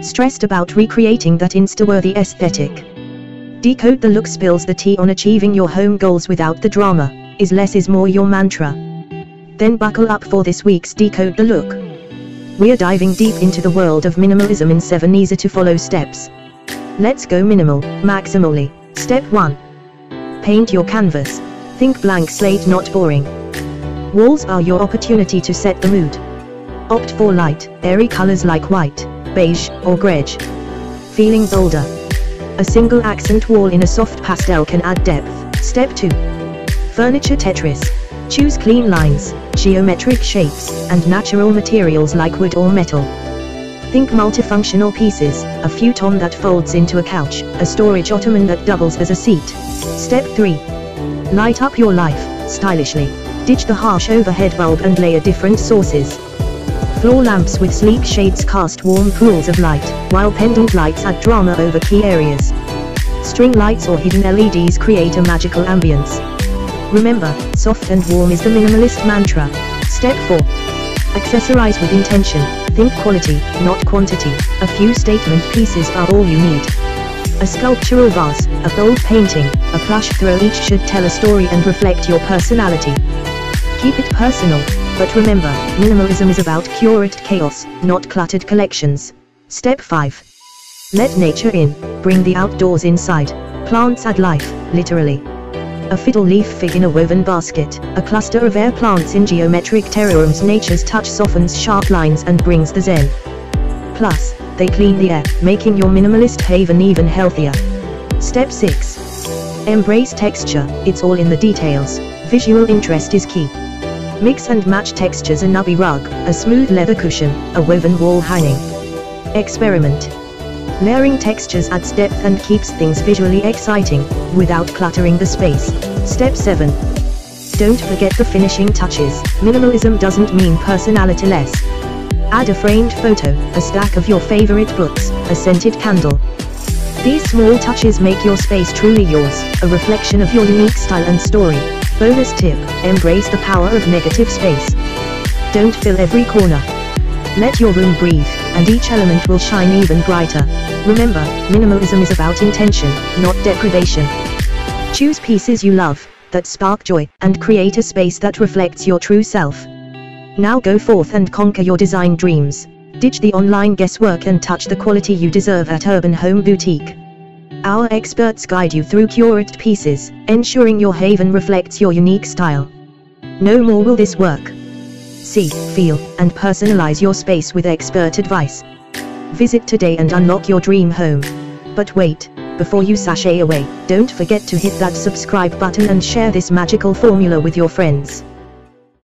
stressed about recreating that Insta-worthy aesthetic. Decode the look spills the tea on achieving your home goals without the drama, is less is more your mantra. Then buckle up for this week's Decode the Look. We're diving deep into the world of minimalism in 7 easy to follow steps. Let's go minimal, maximally. Step 1. Paint your canvas. Think blank slate not boring. Walls are your opportunity to set the mood. Opt for light, airy colors like white, beige, or greige. Feeling bolder. A single accent wall in a soft pastel can add depth. Step 2. Furniture Tetris. Choose clean lines, geometric shapes, and natural materials like wood or metal. Think multifunctional pieces, a futon that folds into a couch, a storage ottoman that doubles as a seat. Step 3. Light up your life, stylishly. Ditch the harsh overhead bulb and layer different sources. Floor lamps with sleek shades cast warm pools of light, while pendant lights add drama over key areas. String lights or hidden LEDs create a magical ambience. Remember, soft and warm is the minimalist mantra. Step 4. Accessorize with intention, think quality, not quantity, a few statement pieces are all you need. A sculptural vase, a bold painting, a plush throw each should tell a story and reflect your personality. Keep it personal, but remember, minimalism is about curated chaos, not cluttered collections. Step 5. Let nature in, bring the outdoors inside. Plants add life, literally. A fiddle leaf fig in a woven basket, a cluster of air plants in geometric terrariums nature's touch softens sharp lines and brings the zen. Plus, they clean the air, making your minimalist haven even healthier. Step 6. Embrace texture, it's all in the details, visual interest is key. Mix and match textures a nubby rug, a smooth leather cushion, a woven wall hanging. Experiment. Layering textures adds depth and keeps things visually exciting, without cluttering the space. Step 7. Don't forget the finishing touches, minimalism doesn't mean personality less. Add a framed photo, a stack of your favorite books, a scented candle. These small touches make your space truly yours, a reflection of your unique style and story. Bonus tip, embrace the power of negative space. Don't fill every corner. Let your room breathe, and each element will shine even brighter. Remember, minimalism is about intention, not deprivation. Choose pieces you love, that spark joy, and create a space that reflects your true self. Now go forth and conquer your design dreams. Ditch the online guesswork and touch the quality you deserve at Urban Home Boutique. Our experts guide you through curated pieces, ensuring your haven reflects your unique style. No more will this work. See, feel, and personalize your space with expert advice. Visit today and unlock your dream home. But wait, before you sashay away, don't forget to hit that subscribe button and share this magical formula with your friends.